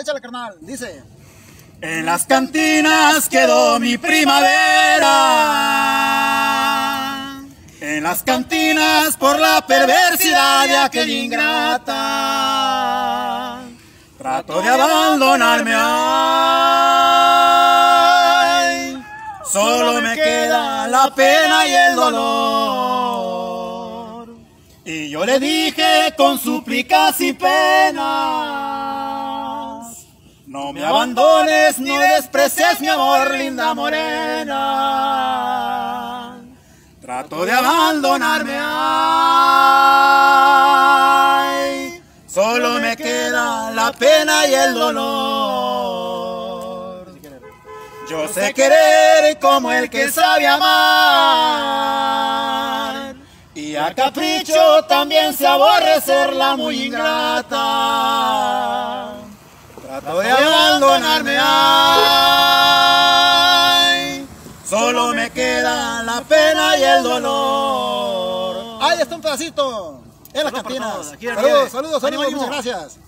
échale carnal, dice. En las cantinas quedó mi primavera. En las cantinas por la perversidad de aquella ingrata. Trato de abandonarme, ay. Solo me queda la pena y el dolor. Y yo le dije con súplicas y penas. No me abandones ni desprecies mi amor, linda morena. Trato de abandonarme, ay. Solo me queda la pena y el dolor. Yo sé querer como el que sabe amar. Y a capricho también sé aborrecerla muy ingrata. De abandonarme, ay. Solo me queda la pena y el dolor. Ahí está un pedacito. En las cantinas. Saludos, saludos, saludos, ánimo. muchas gracias.